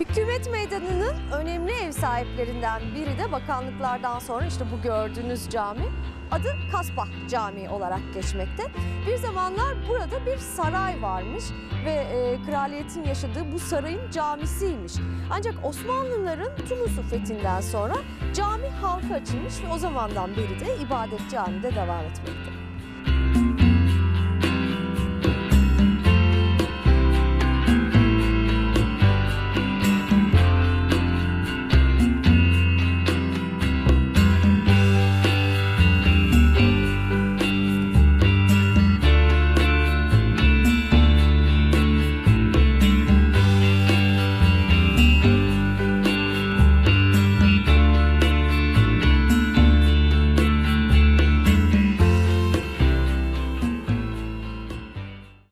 Hükümet Meydanı'nın önemli ev sahiplerinden biri de bakanlıklardan sonra işte bu gördüğünüz cami adı Kasbah Camii olarak geçmekte. Bir zamanlar burada bir saray varmış ve e, kraliyetin yaşadığı bu sarayın camisiymiş. Ancak Osmanlıların Tunus'u fethinden sonra cami halka açılmış ve o zamandan beri de ibadet camide devam etmekte.